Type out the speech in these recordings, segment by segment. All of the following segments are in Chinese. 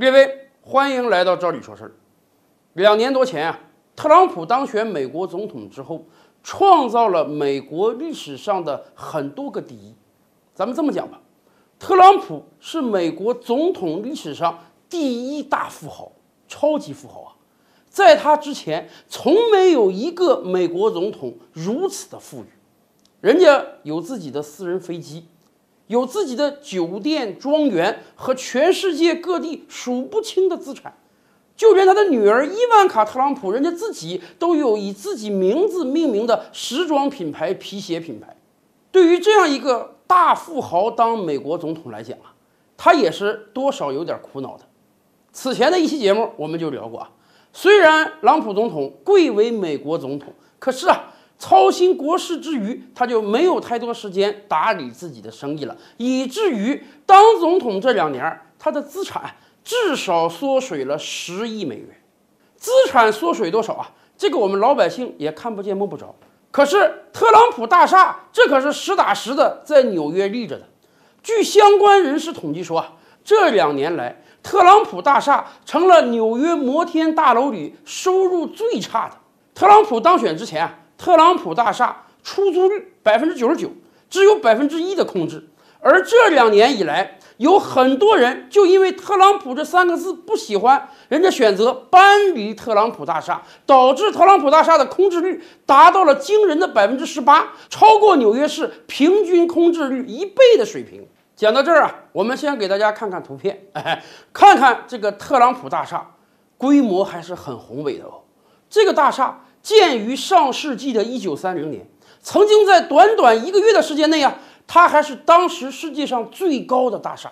列位，欢迎来到这里说事儿。两年多前啊，特朗普当选美国总统之后，创造了美国历史上的很多个第一。咱们这么讲吧，特朗普是美国总统历史上第一大富豪，超级富豪啊！在他之前，从没有一个美国总统如此的富裕，人家有自己的私人飞机。有自己的酒店、庄园和全世界各地数不清的资产，就连他的女儿伊万卡·特朗普，人家自己都有以自己名字命名的时装品牌、皮鞋品牌。对于这样一个大富豪当美国总统来讲啊，他也是多少有点苦恼的。此前的一期节目我们就聊过啊，虽然朗普总统贵为美国总统，可是啊。操心国事之余，他就没有太多时间打理自己的生意了，以至于当总统这两年，他的资产至少缩水了十亿美元。资产缩水多少啊？这个我们老百姓也看不见摸不着。可是特朗普大厦，这可是实打实的在纽约立着的。据相关人士统计说啊，这两年来，特朗普大厦成了纽约摩天大楼里收入最差的。特朗普当选之前啊。特朗普大厦出租率百分之九十九，只有百分之一的空置。而这两年以来，有很多人就因为“特朗普”这三个字不喜欢，人家选择搬离特朗普大厦，导致特朗普大厦的空置率达到了惊人的百分之十八，超过纽约市平均空置率一倍的水平。讲到这儿啊，我们先给大家看看图片，哎，看看这个特朗普大厦，规模还是很宏伟的哦。这个大厦。建于上世纪的一九三零年，曾经在短短一个月的时间内啊，它还是当时世界上最高的大厦。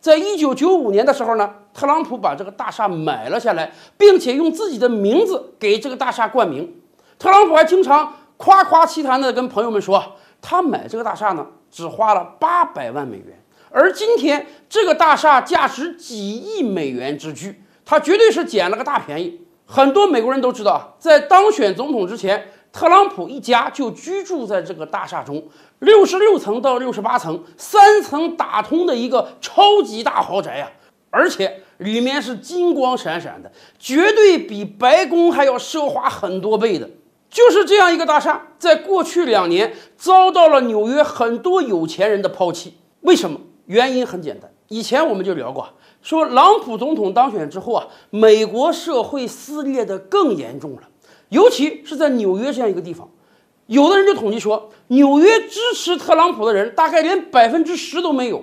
在一九九五年的时候呢，特朗普把这个大厦买了下来，并且用自己的名字给这个大厦冠名。特朗普还经常夸夸其谈的跟朋友们说，他买这个大厦呢，只花了八百万美元，而今天这个大厦价值几亿美元之巨，他绝对是捡了个大便宜。很多美国人都知道啊，在当选总统之前，特朗普一家就居住在这个大厦中，六十六层到六十八层，三层打通的一个超级大豪宅呀，而且里面是金光闪闪的，绝对比白宫还要奢华很多倍的。就是这样一个大厦，在过去两年遭到了纽约很多有钱人的抛弃。为什么？原因很简单，以前我们就聊过。说朗普总统当选之后啊，美国社会撕裂的更严重了，尤其是在纽约这样一个地方，有的人就统计说，纽约支持特朗普的人大概连百分之十都没有，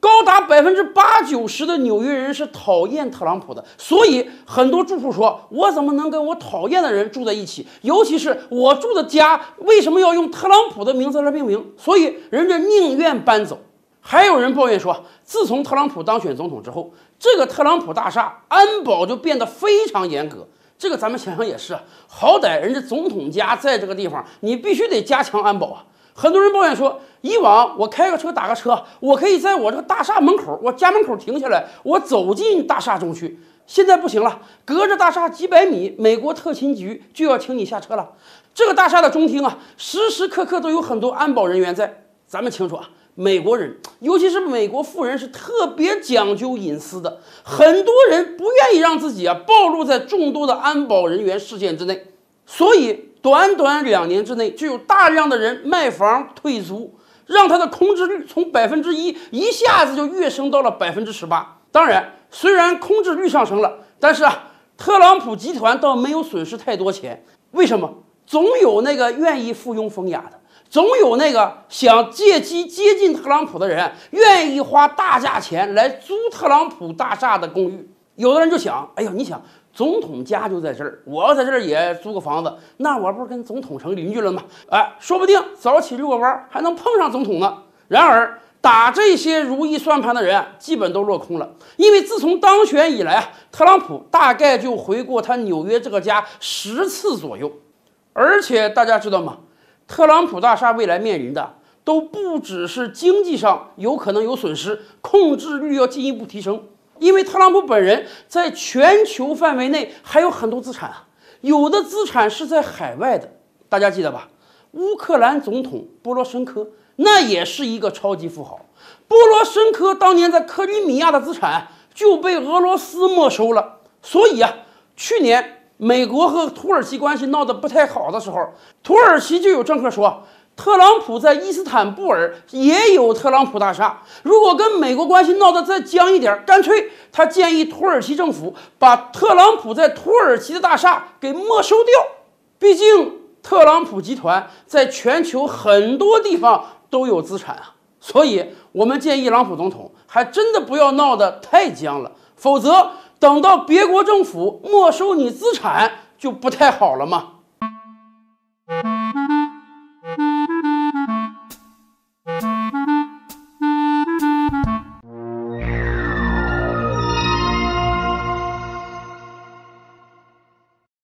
高达百分之八九十的纽约人是讨厌特朗普的，所以很多住户说，我怎么能跟我讨厌的人住在一起？尤其是我住的家为什么要用特朗普的名字来命名？所以人家宁愿搬走。还有人抱怨说，自从特朗普当选总统之后，这个特朗普大厦安保就变得非常严格。这个咱们想想也是啊，好歹人家总统家在这个地方，你必须得加强安保啊。很多人抱怨说，以往我开个车打个车，我可以在我这个大厦门口，我家门口停下来，我走进大厦中去。现在不行了，隔着大厦几百米，美国特勤局就要请你下车了。这个大厦的中厅啊，时时刻刻都有很多安保人员在。咱们清楚啊。美国人，尤其是美国富人，是特别讲究隐私的。很多人不愿意让自己啊暴露在众多的安保人员视线之内，所以短短两年之内，就有大量的人卖房退租，让他的空置率从百分之一一下子就跃升到了百分之十八。当然，虽然空置率上升了，但是啊，特朗普集团倒没有损失太多钱。为什么？总有那个愿意附庸风雅的。总有那个想借机接近特朗普的人，愿意花大价钱来租特朗普大厦的公寓。有的人就想，哎呦，你想，总统家就在这儿，我要在这儿也租个房子，那我不是跟总统成邻居了吗？哎，说不定早起遛个弯还能碰上总统呢。然而，打这些如意算盘的人基本都落空了，因为自从当选以来啊，特朗普大概就回过他纽约这个家十次左右，而且大家知道吗？特朗普大厦未来面临的都不只是经济上有可能有损失，控制率要进一步提升，因为特朗普本人在全球范围内还有很多资产啊，有的资产是在海外的，大家记得吧？乌克兰总统波罗申科那也是一个超级富豪，波罗申科当年在克里米亚的资产就被俄罗斯没收了。所以啊，去年美国和土耳其关系闹得不太好的时候，土耳其就有政客说。特朗普在伊斯坦布尔也有特朗普大厦。如果跟美国关系闹得再僵一点，干脆他建议土耳其政府把特朗普在土耳其的大厦给没收掉。毕竟特朗普集团在全球很多地方都有资产啊，所以我们建议特朗普总统还真的不要闹得太僵了，否则等到别国政府没收你资产就不太好了吗。